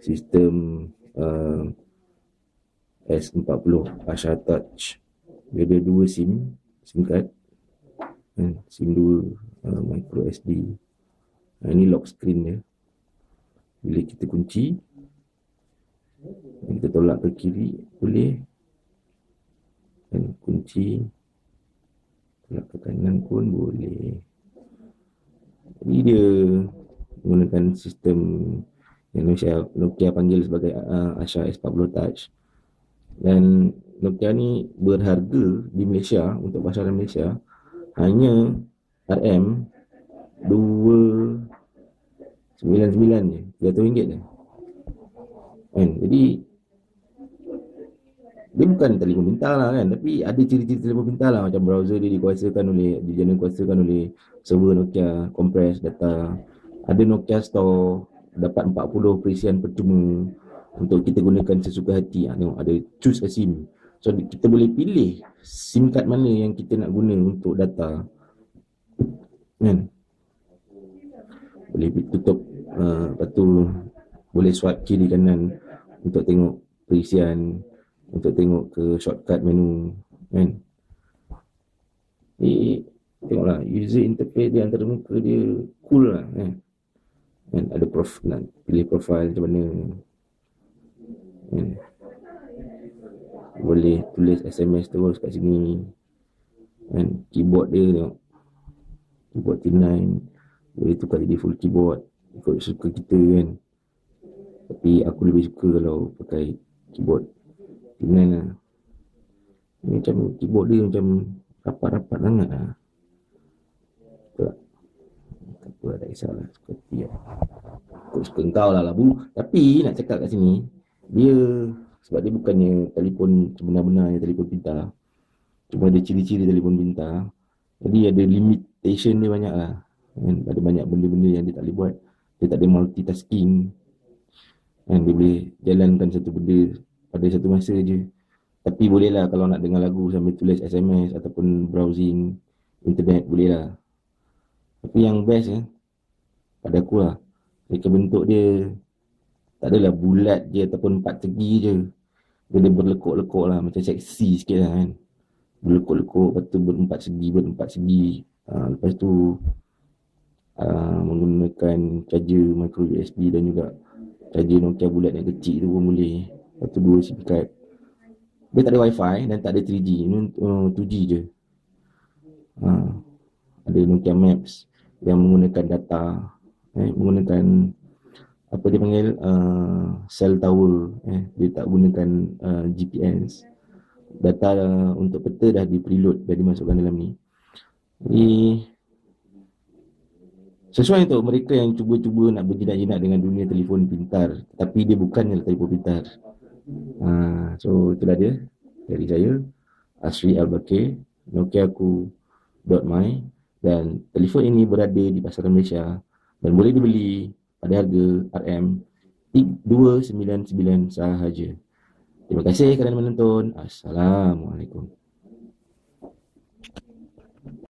sistem uh, S40 Asha Touch. Dia ada dua SIM SIM card kan? SIM 2 uh, micro SD nah, ini lock screen dia. Bila kita kunci kita tolak ke kiri boleh. Dan kunci tolak ke kanan pun boleh. Jadi dia menggunakan sistem yang Nokia, Nokia panggil sebagai uh, Asha S40 Touch. Dan Nokia ni berharga di Malaysia untuk pasaran Malaysia hanya RM 299 je RM300 je. Kan? Jadi dia bukan telefon pintar lah kan tapi ada ciri-ciri telefon pintar lah. Macam browser dia dikuasakan oleh dia dikuasakan oleh server Nokia compress data. Ada Nokia Store dapat 40 perisian percuma untuk kita gunakan sesuka hati. Ha, tengok ada choose a SIM so kita boleh pilih SIM card mana yang kita nak guna untuk data. Kan? Boleh tutup uh, lepas tu boleh swipe kiri kanan untuk tengok perisian untuk tengok ke shortcut menu. Kan? Ni tengoklah user interface dia antara muka dia cool lah kan kan ada prof nak pilih profile macam mana? Kan boleh tulis SMS terus kat sini. Kan keyboard dia tengok. Keyboard T9 boleh tukar jadi full keyboard. Ikut suka kita kan. Tapi aku lebih suka kalau pakai keyboard T9 lah. Macam keyboard dia macam rapat-rapat sangat lah. Tak apa tak kisahlah seperti ya. Aku suka kau lah labu. Tapi nak cakap kat sini Dia Sebab dia bukannya telefon sebenar-benarnya telefon pintar. Cuma ada ciri-ciri telefon pintar. Jadi ada limitation dia banyak lah. Kan? Ada banyak benda-benda yang dia tak boleh buat. Dia tak ada multitasking. Kan? Dia boleh jalankan satu benda pada satu masa je. Tapi boleh lah kalau nak dengar lagu sambil tulis SMS Ataupun browsing internet boleh lah. Tapi yang best eh pada aku lah. Mereka bentuk dia tak adalah bulat je ataupun empat segi je. Dia berlekuk-lekuk lah macam seksi sikit lah kan. Berlekuk-lekuk lepas tu berempat segi berempat segi. Ha, lepas tu uh, menggunakan charger micro USB dan juga charger Nokia bulat yang kecil tu pun boleh. Lepas tu dua SIM card. Dia tak ada wifi dan tak ada 3G ini uh, 2G je. Ha, ada Nokia Maps yang menggunakan data eh, menggunakan apa dia panggil uh, cell tower eh dia tak gunakan uh, GPS data uh, untuk peta dah di preload dah dimasukkan dalam ni. Jadi sesuai untuk mereka yang cuba-cuba nak berjinak-jinak dengan dunia telefon pintar tapi dia bukannya telefon pintar. Uh, so itulah dia dari saya. Asri Al-Bakir Nokia aku .my. Dan telefon ini berada di pasaran Malaysia dan boleh dibeli pada harga RM 299 sahaja. Terima kasih kerana menonton. Assalamualaikum.